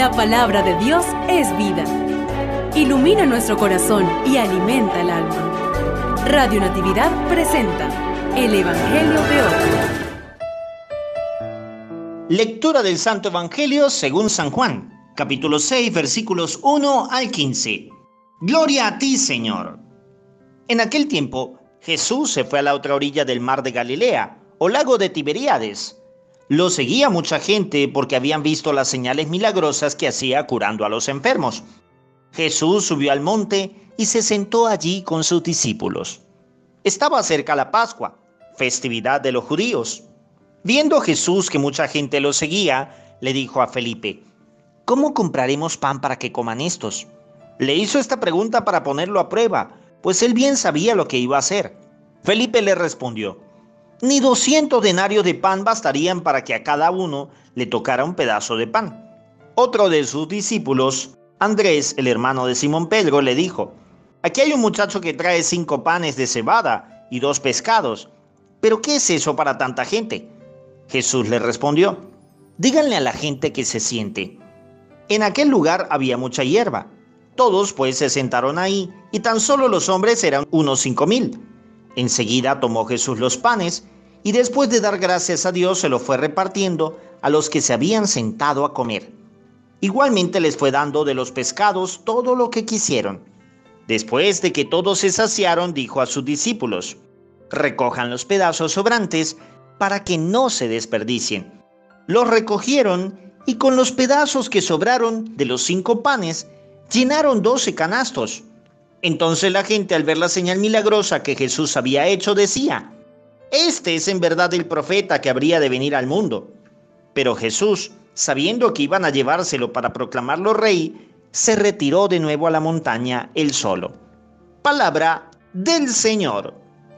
La palabra de Dios es vida. Ilumina nuestro corazón y alimenta el alma. Radio Natividad presenta el Evangelio de hoy. Lectura del Santo Evangelio según San Juan, capítulo 6, versículos 1 al 15. Gloria a ti, Señor. En aquel tiempo, Jesús se fue a la otra orilla del mar de Galilea, o lago de Tiberíades lo seguía mucha gente porque habían visto las señales milagrosas que hacía curando a los enfermos. Jesús subió al monte y se sentó allí con sus discípulos. Estaba cerca la Pascua, festividad de los judíos. Viendo Jesús que mucha gente lo seguía, le dijo a Felipe, ¿Cómo compraremos pan para que coman estos? Le hizo esta pregunta para ponerlo a prueba, pues él bien sabía lo que iba a hacer. Felipe le respondió, ni 200 denarios de pan bastarían para que a cada uno le tocara un pedazo de pan. Otro de sus discípulos, Andrés, el hermano de Simón Pedro, le dijo, Aquí hay un muchacho que trae cinco panes de cebada y dos pescados. ¿Pero qué es eso para tanta gente? Jesús le respondió, Díganle a la gente que se siente. En aquel lugar había mucha hierba. Todos pues se sentaron ahí y tan solo los hombres eran unos cinco mil. Enseguida tomó Jesús los panes y después de dar gracias a Dios se los fue repartiendo a los que se habían sentado a comer. Igualmente les fue dando de los pescados todo lo que quisieron. Después de que todos se saciaron, dijo a sus discípulos, recojan los pedazos sobrantes para que no se desperdicien. Los recogieron y con los pedazos que sobraron de los cinco panes, llenaron doce canastos. Entonces la gente al ver la señal milagrosa que Jesús había hecho decía, este es en verdad el profeta que habría de venir al mundo. Pero Jesús, sabiendo que iban a llevárselo para proclamarlo rey, se retiró de nuevo a la montaña él solo. Palabra del Señor.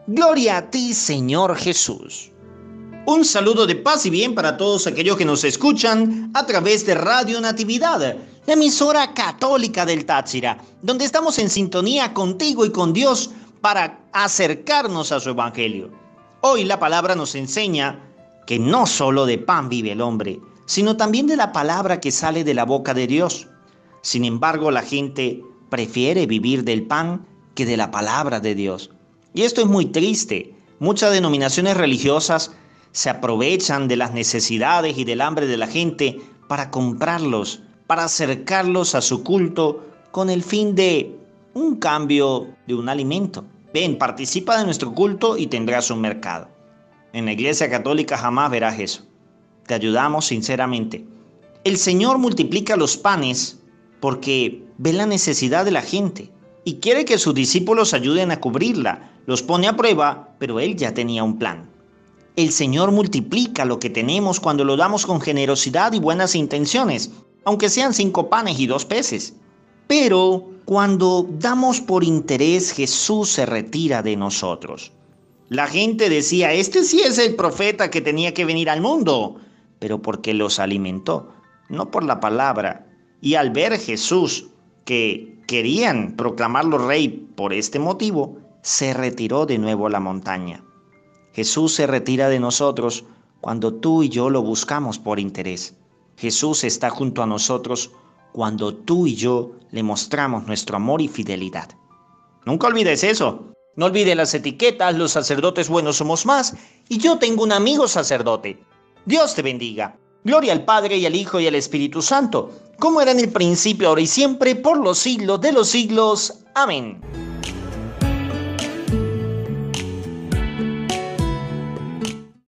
Gloria a ti, Señor Jesús. Un saludo de paz y bien para todos aquellos que nos escuchan a través de Radio Natividad, la emisora católica del Táchira, donde estamos en sintonía contigo y con Dios para acercarnos a su Evangelio. Hoy la palabra nos enseña que no solo de pan vive el hombre, sino también de la palabra que sale de la boca de Dios. Sin embargo, la gente prefiere vivir del pan que de la palabra de Dios. Y esto es muy triste. Muchas denominaciones religiosas se aprovechan de las necesidades y del hambre de la gente para comprarlos, para acercarlos a su culto con el fin de un cambio de un alimento. Ven, participa de nuestro culto y tendrás un mercado. En la Iglesia Católica jamás verás eso. Te ayudamos sinceramente. El Señor multiplica los panes porque ve la necesidad de la gente y quiere que sus discípulos ayuden a cubrirla. Los pone a prueba, pero Él ya tenía un plan. El Señor multiplica lo que tenemos cuando lo damos con generosidad y buenas intenciones, aunque sean cinco panes y dos peces. Pero cuando damos por interés, Jesús se retira de nosotros. La gente decía, este sí es el profeta que tenía que venir al mundo, pero porque los alimentó, no por la palabra. Y al ver Jesús que querían proclamarlo rey por este motivo, se retiró de nuevo a la montaña. Jesús se retira de nosotros cuando tú y yo lo buscamos por interés. Jesús está junto a nosotros cuando tú y yo le mostramos nuestro amor y fidelidad. Nunca olvides eso. No olvides las etiquetas, los sacerdotes buenos somos más, y yo tengo un amigo sacerdote. Dios te bendiga. Gloria al Padre y al Hijo y al Espíritu Santo, como era en el principio, ahora y siempre, por los siglos de los siglos. Amén.